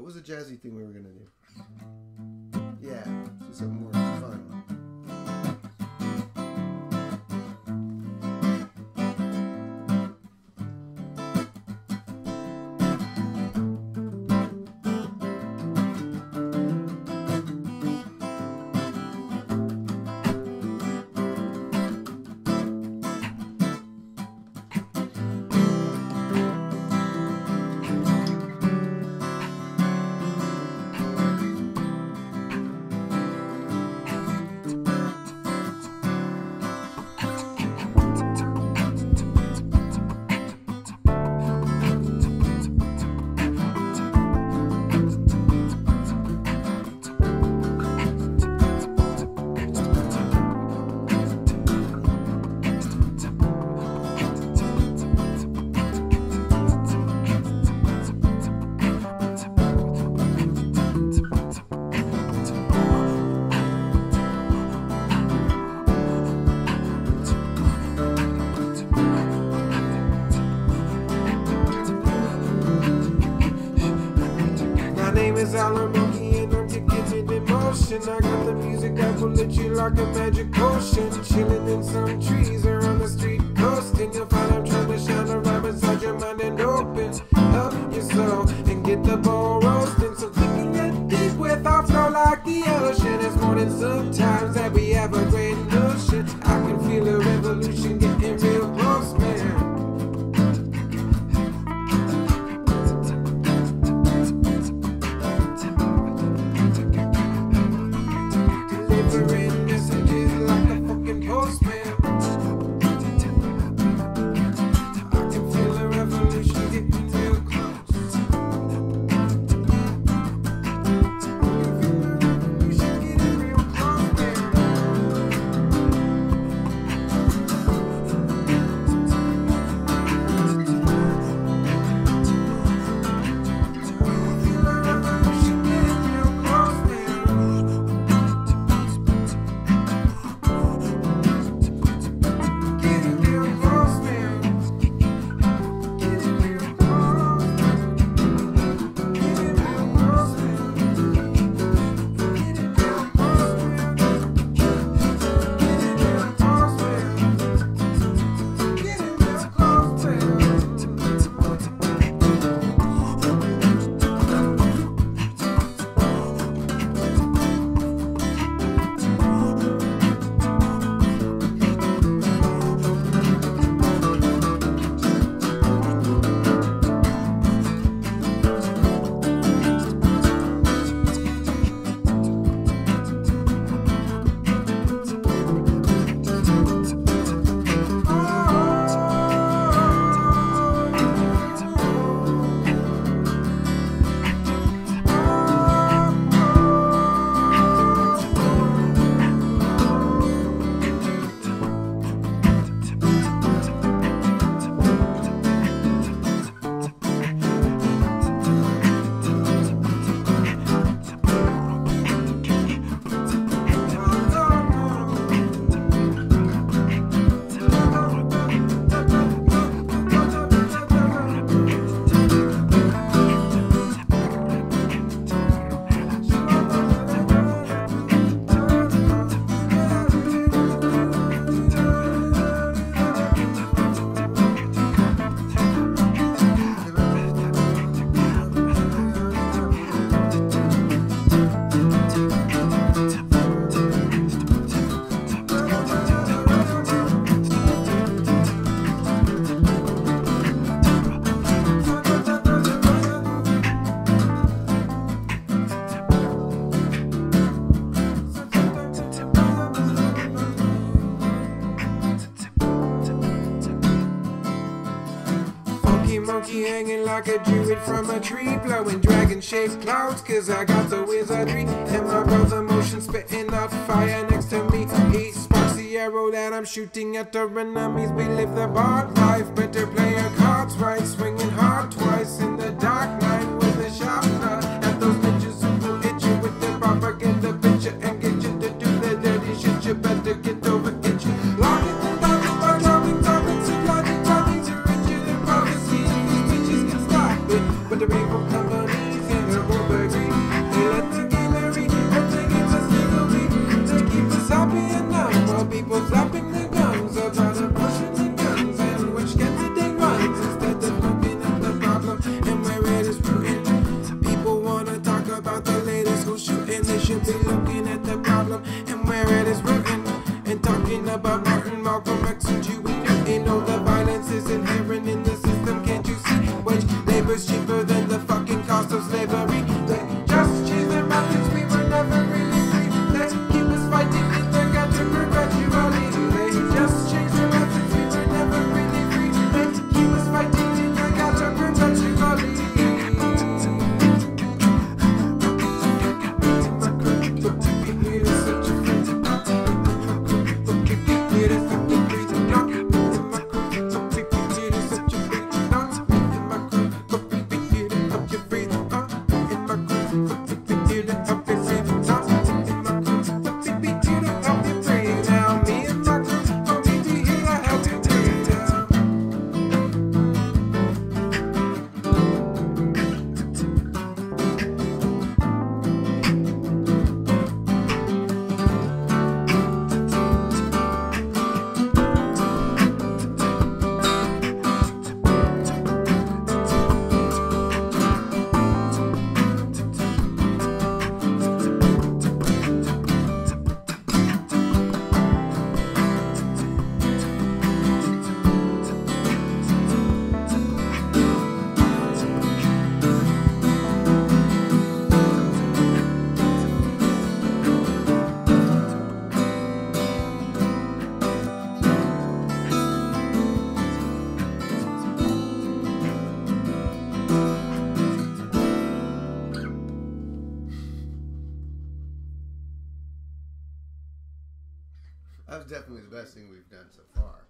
What was the jazzy thing we were gonna do? Yeah, do something more is Monkey and I'm kicking it in motion. I got the music that will let you like a magic potion. Chilling in some trees or on the street coasting. You'll find I'm trying to shine a vibe inside your mind and open up your soul and get the ball roasting. So thinking it deep with our flow like the ocean. It's more than sometimes that we have a great notion. I can feel a revolution getting real like a druid from a tree, blowing dragon shaped clouds. Cause I got the wizardry, and my brother motion spitting out fire next to me. He sparks the arrow that I'm shooting at our enemies. We live the bard life, better play your cards right. Swinging hard definitely the best thing we've done so far.